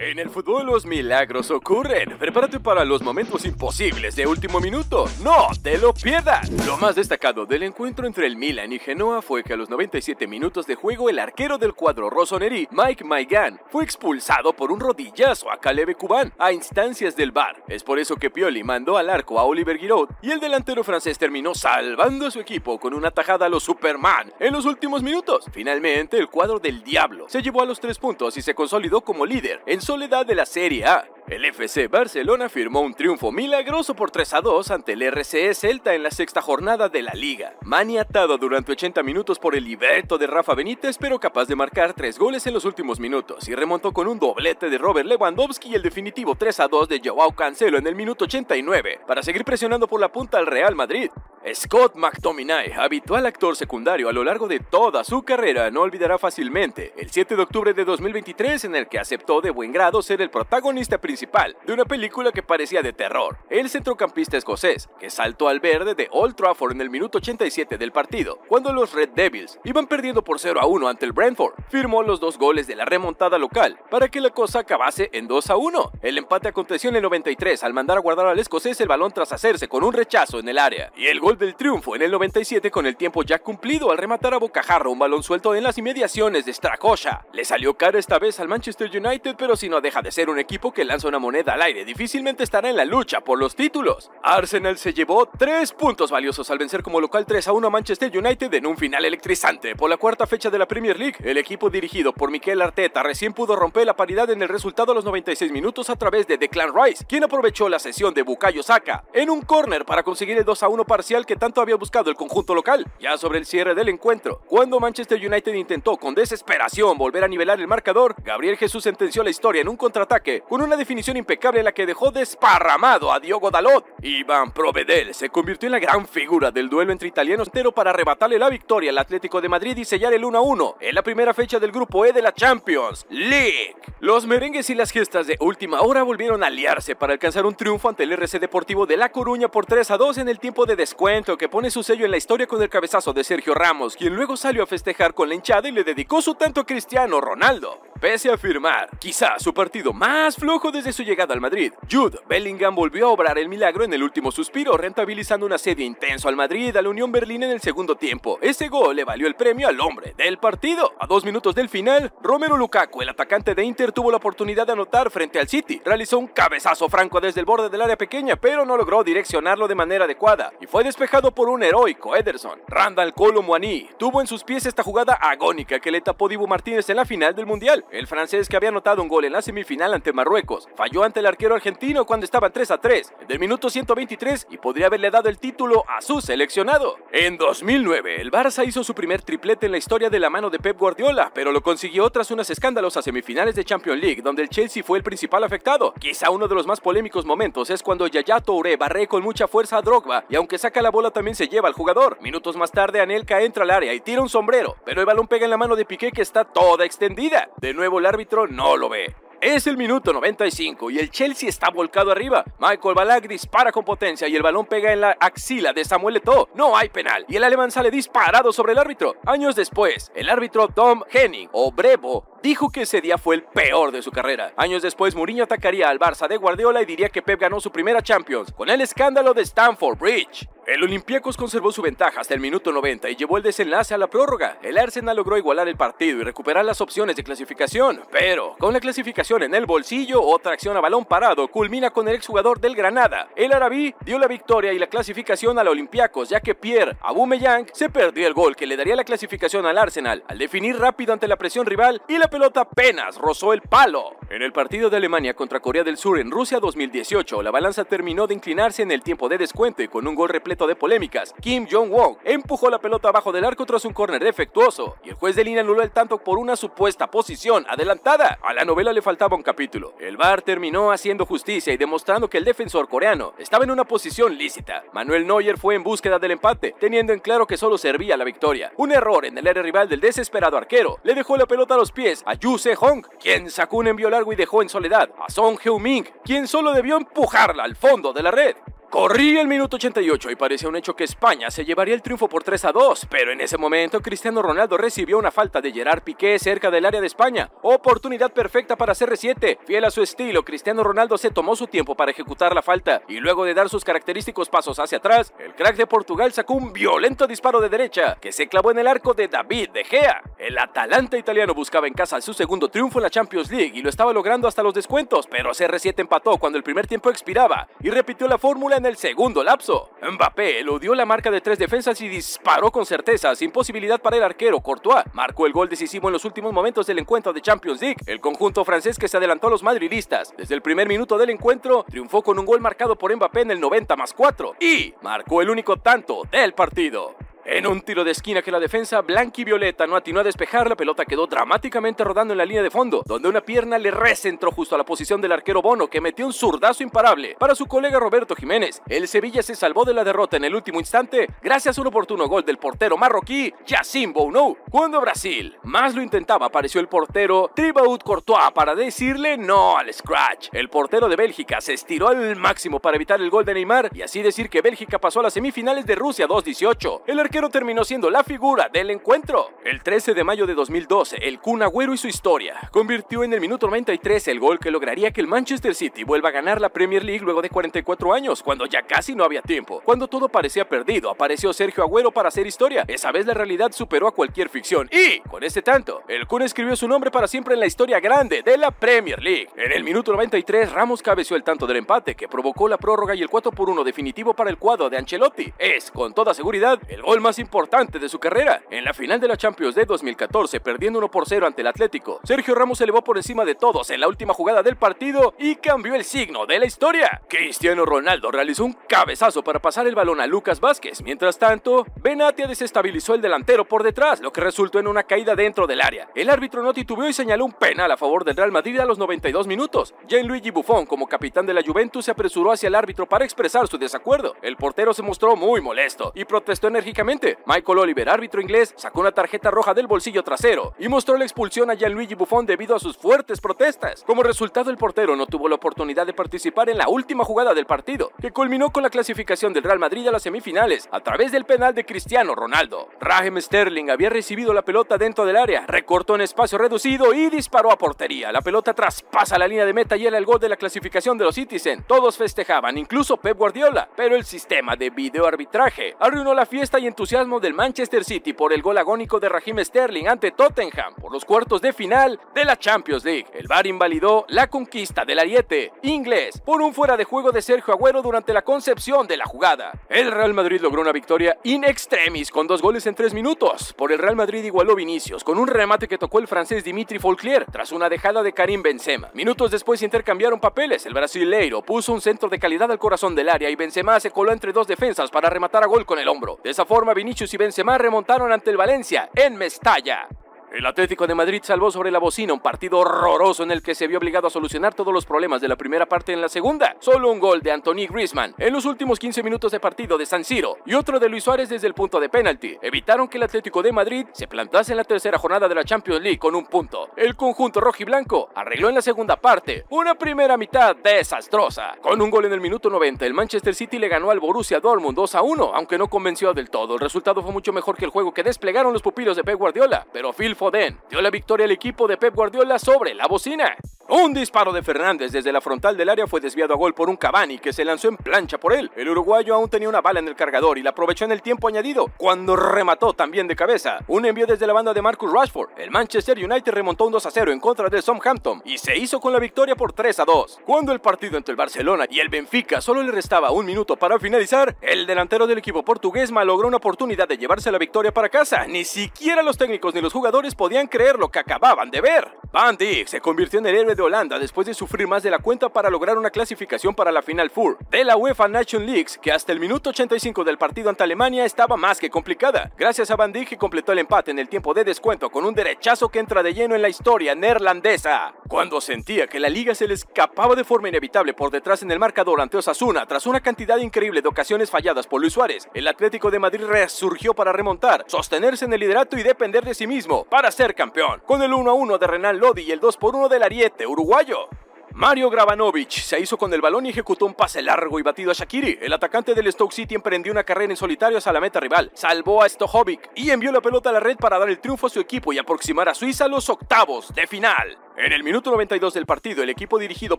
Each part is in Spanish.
En el fútbol los milagros ocurren. Prepárate para los momentos imposibles de último minuto. No te lo pierdas. Lo más destacado del encuentro entre el Milan y Genoa fue que a los 97 minutos de juego el arquero del cuadro rossoneri, Mike Maigan, fue expulsado por un rodillazo a Caleb Cuban a instancias del VAR. Es por eso que Pioli mandó al arco a Oliver Giroud y el delantero francés terminó salvando a su equipo con una tajada a los Superman en los últimos minutos. Finalmente, el cuadro del Diablo se llevó a los tres puntos y se consolidó como líder en soledad de la Serie A. El FC Barcelona firmó un triunfo milagroso por 3 a 2 ante el RCE Celta en la sexta jornada de la liga. Maniatado durante 80 minutos por el liberto de Rafa Benítez, pero capaz de marcar 3 goles en los últimos minutos y remontó con un doblete de Robert Lewandowski y el definitivo 3 a 2 de Joao Cancelo en el minuto 89 para seguir presionando por la punta al Real Madrid. Scott McTominay, habitual actor secundario a lo largo de toda su carrera, no olvidará fácilmente el 7 de octubre de 2023 en el que aceptó de buen grado ser el protagonista principal de una película que parecía de terror. El centrocampista escocés, que saltó al verde de Old Trafford en el minuto 87 del partido, cuando los Red Devils iban perdiendo por 0 a 1 ante el Brentford, firmó los dos goles de la remontada local para que la cosa acabase en 2 a 1. El empate aconteció en el 93 al mandar a guardar al escocés el balón tras hacerse con un rechazo en el área, y el gol del triunfo en el 97 con el tiempo ya cumplido al rematar a bocajarro un balón suelto en las inmediaciones de Strakosha. Le salió caro esta vez al Manchester United, pero si no deja de ser un equipo que lanza una moneda al aire, difícilmente estará en la lucha por los títulos. Arsenal se llevó tres puntos valiosos al vencer como local 3 a 1 a Manchester United en un final electrizante. Por la cuarta fecha de la Premier League, el equipo dirigido por Mikel Arteta recién pudo romper la paridad en el resultado a los 96 minutos a través de Declan Rice, quien aprovechó la sesión de Bukayo Saka en un córner para conseguir el 2 a 1 parcial que tanto había buscado el conjunto local. Ya sobre el cierre del encuentro, cuando Manchester United intentó con desesperación volver a nivelar el marcador, Gabriel Jesús sentenció la historia en un contraataque con una definición impecable en la que dejó desparramado a Diogo Dalot. Iván Provedel se convirtió en la gran figura del duelo entre italianos entero para arrebatarle la victoria al Atlético de Madrid y sellar el 1 a 1 en la primera fecha del grupo E de la Champions League. Los merengues y las gestas de última hora volvieron a aliarse para alcanzar un triunfo ante el RC Deportivo de La Coruña por 3 a 2 en el tiempo de descuento que pone su sello en la historia con el cabezazo de Sergio Ramos, quien luego salió a festejar con la hinchada y le dedicó su tanto a Cristiano Ronaldo. Pese a afirmar, quizá su partido más flojo desde su llegada al Madrid, Jude Bellingham volvió a obrar el milagro en el último suspiro, rentabilizando un asedio intenso al Madrid a la Unión Berlín en el segundo tiempo. Ese gol le valió el premio al hombre del partido. A dos minutos del final, Romero Lukaku, el atacante de Inter, tuvo la oportunidad de anotar frente al City. Realizó un cabezazo franco desde el borde del área pequeña, pero no logró direccionarlo de manera adecuada y fue despejado por un heroico Ederson. Randall Colomwani tuvo en sus pies esta jugada agónica que le tapó Dibu Martínez en la final del Mundial. El francés que había anotado un gol en la semifinal ante Marruecos falló ante el arquero argentino cuando estaban 3 a 3 del minuto 123 y podría haberle dado el título a su seleccionado. En 2009, el Barça hizo su primer triplete en la historia de la mano de Pep Guardiola, pero lo consiguió tras unas escandalosas semifinales de Champions League donde el Chelsea fue el principal afectado. Quizá uno de los más polémicos momentos es cuando Yaya Touré barre con mucha fuerza a Drogba y aunque saca la bola también se lleva al jugador. Minutos más tarde Anelka entra al área y tira un sombrero, pero el balón pega en la mano de Piqué que está toda extendida. De nuevo el árbitro no lo ve. Es el minuto 95 y el Chelsea está volcado arriba. Michael Ballack dispara con potencia y el balón pega en la axila de Samuel Eto'o. No hay penal y el alemán sale disparado sobre el árbitro. Años después, el árbitro Tom Henning o Brevo dijo que ese día fue el peor de su carrera. Años después, Mourinho atacaría al Barça de Guardiola y diría que Pep ganó su primera Champions con el escándalo de Stamford Bridge. El Olympiacos conservó su ventaja hasta el minuto 90 y llevó el desenlace a la prórroga. El Arsenal logró igualar el partido y recuperar las opciones de clasificación, pero con la clasificación en el bolsillo, otra acción a balón parado culmina con el exjugador del Granada. El Arabí dio la victoria y la clasificación al Olympiacos, ya que Pierre Aubameyang se perdió el gol que le daría la clasificación al Arsenal al definir rápido ante la presión rival y la pelota apenas rozó el palo. En el partido de Alemania contra Corea del Sur en Rusia 2018, la balanza terminó de inclinarse en el tiempo de descuento y con un gol repleto de polémicas. Kim Jong-won empujó la pelota abajo del arco tras un córner defectuoso y el juez de línea anuló el tanto por una supuesta posición adelantada. A la novela le faltaba un capítulo. El VAR terminó haciendo justicia y demostrando que el defensor coreano estaba en una posición lícita. Manuel Neuer fue en búsqueda del empate, teniendo en claro que solo servía la victoria. Un error en el área rival del desesperado arquero le dejó la pelota a los pies a Yu Se-hong, quien sacó un envío largo y dejó en soledad a Song Heung-min, quien solo debió empujarla al fondo de la red. Corría el minuto 88 y parecía un hecho que España se llevaría el triunfo por 3 a 2, pero en ese momento Cristiano Ronaldo recibió una falta de Gerard Piqué cerca del área de España. Oportunidad perfecta para CR7. Fiel a su estilo, Cristiano Ronaldo se tomó su tiempo para ejecutar la falta y luego de dar sus característicos pasos hacia atrás, el crack de Portugal sacó un violento disparo de derecha que se clavó en el arco de David De Gea. El Atalanta italiano buscaba en casa su segundo triunfo en la Champions League y lo estaba logrando hasta los descuentos, pero CR7 empató cuando el primer tiempo expiraba y repitió la fórmula en el segundo lapso. Mbappé eludió la marca de tres defensas y disparó con certeza, sin posibilidad para el arquero Courtois. Marcó el gol decisivo en los últimos momentos del encuentro de Champions League. El conjunto francés que se adelantó a los madridistas desde el primer minuto del encuentro triunfó con un gol marcado por Mbappé en el 90 más 4 y marcó el único tanto del partido. En un tiro de esquina que la defensa blanquivioleta no atinó a despejar, la pelota quedó dramáticamente rodando en la línea de fondo, donde una pierna le recentró justo a la posición del arquero Bono, que metió un zurdazo imparable para su colega Roberto Jiménez. El Sevilla se salvó de la derrota en el último instante gracias a un oportuno gol del portero marroquí Yacine Bounou. Cuando Brasil más lo intentaba, apareció el portero Thibaut Courtois para decirle no al scratch. El portero de Bélgica se estiró al máximo para evitar el gol de Neymar y así decir que Bélgica pasó a las semifinales de Rusia 2-18. El arquero terminó siendo la figura del encuentro. El 13 de mayo de 2012, el Kun Agüero y su historia convirtió en el minuto 93 el gol que lograría que el Manchester City vuelva a ganar la Premier League luego de 44 años, cuando ya casi no había tiempo. Cuando todo parecía perdido, apareció Sergio Agüero para hacer historia. Esa vez la realidad superó a cualquier ficción y, con este tanto, el Kun escribió su nombre para siempre en la historia grande de la Premier League. En el minuto 93, Ramos cabeció el tanto del empate que provocó la prórroga y el 4 por 1 definitivo para el cuadro de Ancelotti. Es, con toda seguridad, el gol más más importante de su carrera. En la final de la Champions de 2014, perdiendo 1 por 0 ante el Atlético, Sergio Ramos se elevó por encima de todos en la última jugada del partido y cambió el signo de la historia. Cristiano Ronaldo realizó un cabezazo para pasar el balón a Lucas Vázquez. Mientras tanto, Benatia desestabilizó el delantero por detrás, lo que resultó en una caída dentro del área. El árbitro no titubeó y señaló un penal a favor del Real Madrid a los 92 minutos. Gianluigi Buffon, como capitán de la Juventus, se apresuró hacia el árbitro para expresar su desacuerdo. El portero se mostró muy molesto y protestó enérgicamente Michael Oliver, árbitro inglés, sacó una tarjeta roja del bolsillo trasero y mostró la expulsión a Gianluigi Buffon debido a sus fuertes protestas. Como resultado, el portero no tuvo la oportunidad de participar en la última jugada del partido, que culminó con la clasificación del Real Madrid a las semifinales a través del penal de Cristiano Ronaldo. Raheem Sterling había recibido la pelota dentro del área, recortó en espacio reducido y disparó a portería. La pelota traspasa la línea de meta y era el gol de la clasificación de los Citizen. Todos festejaban, incluso Pep Guardiola, pero el sistema de video arbitraje arruinó la fiesta y entusiasmo del Manchester City por el gol agónico de Raheem Sterling ante Tottenham por los cuartos de final de la Champions League. El VAR invalidó la conquista del ariete inglés por un fuera de juego de Sergio Agüero durante la concepción de la jugada. El Real Madrid logró una victoria in extremis con dos goles en tres minutos. Por el Real Madrid igualó Vinicius con un remate que tocó el francés Dimitri Folclier tras una dejada de Karim Benzema. Minutos después intercambiaron papeles. El brasileiro puso un centro de calidad al corazón del área y Benzema se coló entre dos defensas para rematar a gol con el hombro. De esa forma Vinicius y Benzema remontaron ante el Valencia en Mestalla. El Atlético de Madrid salvó sobre la bocina un partido horroroso en el que se vio obligado a solucionar todos los problemas de la primera parte en la segunda. Solo un gol de Anthony Griezmann en los últimos 15 minutos de partido de San Siro y otro de Luis Suárez desde el punto de penalti evitaron que el Atlético de Madrid se plantase en la tercera jornada de la Champions League con un punto. El conjunto rojiblanco arregló en la segunda parte una primera mitad desastrosa. Con un gol en el minuto 90, el Manchester City le ganó al Borussia Dortmund 2 a 1, aunque no convenció del todo. El resultado fue mucho mejor que el juego que desplegaron los pupilos de Pep Guardiola, pero Phil Foden dio la victoria al equipo de Pep Guardiola sobre la bocina. Un disparo de Fernández desde la frontal del área fue desviado a gol por un Cavani que se lanzó en plancha por él. El uruguayo aún tenía una bala en el cargador y la aprovechó en el tiempo añadido cuando remató también de cabeza. Un envío desde la banda de Marcus Rashford. El Manchester United remontó un 2 a 0 en contra del Southampton y se hizo con la victoria por 3 a 2. Cuando el partido entre el Barcelona y el Benfica solo le restaba un minuto para finalizar, el delantero del equipo portugués malogró una oportunidad de llevarse la victoria para casa. Ni siquiera los técnicos ni los jugadores podían creer lo que acababan de ver. Van Dijk se convirtió en el héroe de Holanda después de sufrir más de la cuenta para lograr una clasificación para la Final Four de la UEFA Nation Leagues, que hasta el minuto 85 del partido ante Alemania estaba más que complicada. Gracias a Van Dijk que completó el empate en el tiempo de descuento con un derechazo que entra de lleno en la historia neerlandesa. Cuando sentía que la liga se le escapaba de forma inevitable por detrás en el marcador ante Osasuna tras una cantidad increíble de ocasiones falladas por Luis Suárez, el Atlético de Madrid resurgió para remontar, sostenerse en el liderato y depender de sí mismo para ser campeón. Con el 1 a 1 Lodi y el 2 por 1 del Ariete uruguayo. Mario Gravanovich se hizo con el balón y ejecutó un pase largo y batido a Shakiri. El atacante del Stoke City emprendió una carrera en solitario hacia la meta rival, salvó a Stojovic y envió la pelota a la red para dar el triunfo a su equipo y aproximar a Suiza a los octavos de final. En el minuto 92 del partido, el equipo dirigido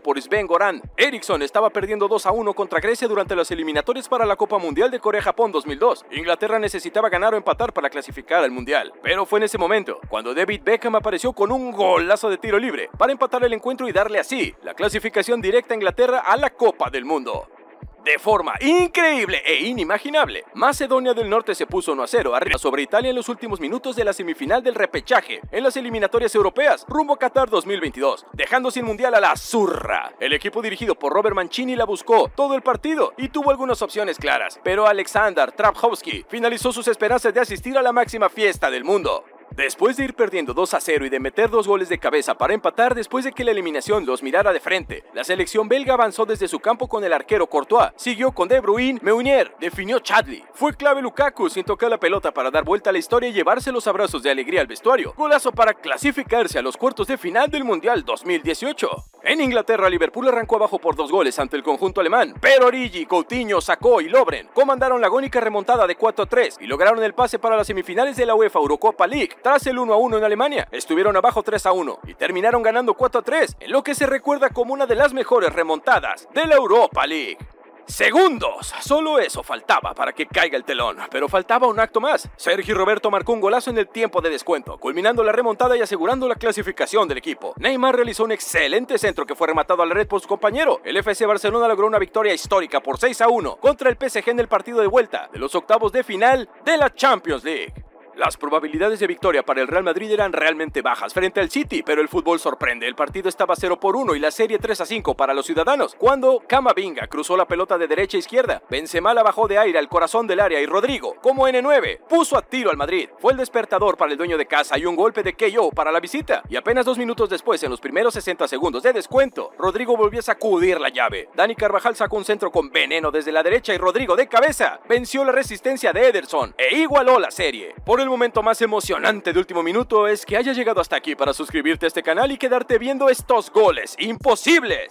por Sven Goran Eriksson estaba perdiendo 2 a 1 contra Grecia durante las eliminatorias para la Copa Mundial de Corea-Japón 2002. Inglaterra necesitaba ganar o empatar para clasificar al Mundial. Pero fue en ese momento cuando David Beckham apareció con un golazo de tiro libre para empatar el encuentro y darle así la clasificación directa a Inglaterra a la Copa del Mundo. De forma increíble e inimaginable, Macedonia del Norte se puso 1 a 0 arriba sobre Italia en los últimos minutos de la semifinal del repechaje en las eliminatorias europeas rumbo a Qatar 2022, dejando sin mundial a la Zurra. El equipo dirigido por Robert Mancini la buscó todo el partido y tuvo algunas opciones claras, pero Alexander Trapkowski finalizó sus esperanzas de asistir a la máxima fiesta del mundo. Después de ir perdiendo 2 a 0 y de meter dos goles de cabeza para empatar después de que la eliminación los mirara de frente, la selección belga avanzó desde su campo con el arquero Courtois, siguió con De Bruyne, Meunier, definió Chadley. Fue clave Lukaku sin tocar la pelota para dar vuelta a la historia y llevarse los abrazos de alegría al vestuario. Golazo para clasificarse a los cuartos de final del Mundial 2018. En Inglaterra, Liverpool arrancó abajo por dos goles ante el conjunto alemán, pero Origi, Coutinho, Sacó y Lobren comandaron la agónica remontada de 4 a 3 y lograron el pase para las semifinales de la UEFA Eurocopa League tras el 1 a 1 en Alemania. Estuvieron abajo 3 a 1 y terminaron ganando 4 a 3, en lo que se recuerda como una de las mejores remontadas de la Europa League. Segundos, solo eso faltaba para que caiga el telón, pero faltaba un acto más. Sergio Roberto marcó un golazo en el tiempo de descuento, culminando la remontada y asegurando la clasificación del equipo. Neymar realizó un excelente centro que fue rematado a la red por su compañero. El FC Barcelona logró una victoria histórica por 6 a 1 contra el PSG en el partido de vuelta de los octavos de final de la Champions League. Las probabilidades de victoria para el Real Madrid eran realmente bajas frente al City, pero el fútbol sorprende. El partido estaba 0 por 1 y la serie 3 a 5 para los ciudadanos. Cuando Camavinga cruzó la pelota de derecha a izquierda, Benzema la bajó de aire al corazón del área y Rodrigo, como N9, puso a tiro al Madrid. Fue el despertador para el dueño de casa y un golpe de KO para la visita. Y apenas dos minutos después, en los primeros 60 segundos de descuento, Rodrigo volvió a sacudir la llave. Dani Carvajal sacó un centro con veneno desde la derecha y Rodrigo de cabeza venció la resistencia de Ederson e igualó la serie. Por el momento más emocionante de último minuto es que hayas llegado hasta aquí para suscribirte a este canal y quedarte viendo estos goles imposibles.